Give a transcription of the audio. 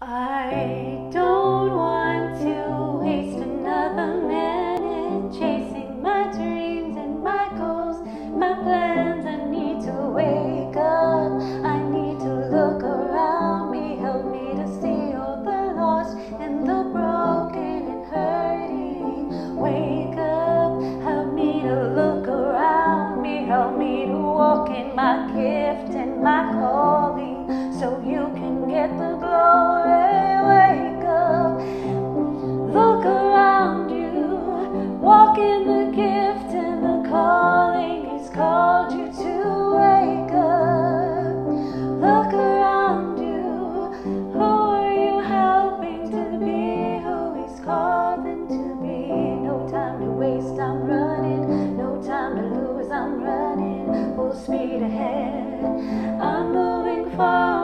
I don't want to waste another minute chasing my dreams and my goals, my plans. I need to wake up, I need to look around me. Help me to see all the lost and the broken and hurting. Wake up, help me to look around me. Help me to walk in my gift and my calling. walk in the gift and the calling He's called you to wake up. Look around you. Who are you helping to be? Who He's called them to be? No time to waste, I'm running. No time to lose, I'm running. Full speed ahead. I'm moving forward.